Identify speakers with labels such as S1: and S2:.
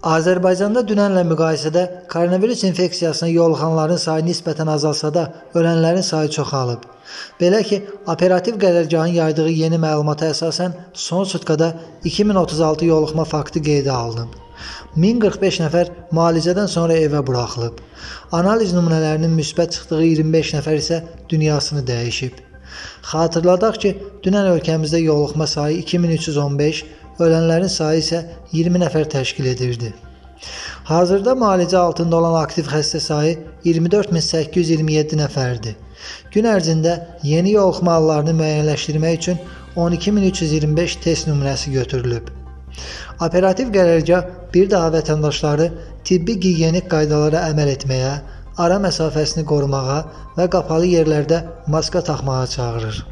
S1: Azərbaycanda dünənlə müqayisədə koronavirus infeksiyasına yoluxanların sayı nisbətən azalsa da, ölənlərin sayı çoxalıb. Belə ki, operativ qərargahın yaydığı yeni məlumata əsasən son sutkada 2036 yoluxma faktı qeydə alınıb. 1045 nəfər müalicədən sonra evə buraxılıb. Analiz nümunələrinin müsbət çıxdığı 25 nəfər isə dünyasını dəyişib. Xatırladaq ki, dünən ölkəmizdə yoluxma sayı 2315, ölənlərin sayı isə 20 nəfər təşkil edirdi. Hazırda müalicə altında olan aktiv xəstə sayı 24827 nəfərdir. Gün ərzində yeni yoluxma hallarını müəyyənləşdirmək üçün 12325 test nümunəsi götürülüb. Operativ qərargah bir daha vətəndaşları tibbi gigiyenik qaydalara əməl etməyə, ara məsafəsini qorumağa və qapalı yerlərdə maska taxmağa çağırır.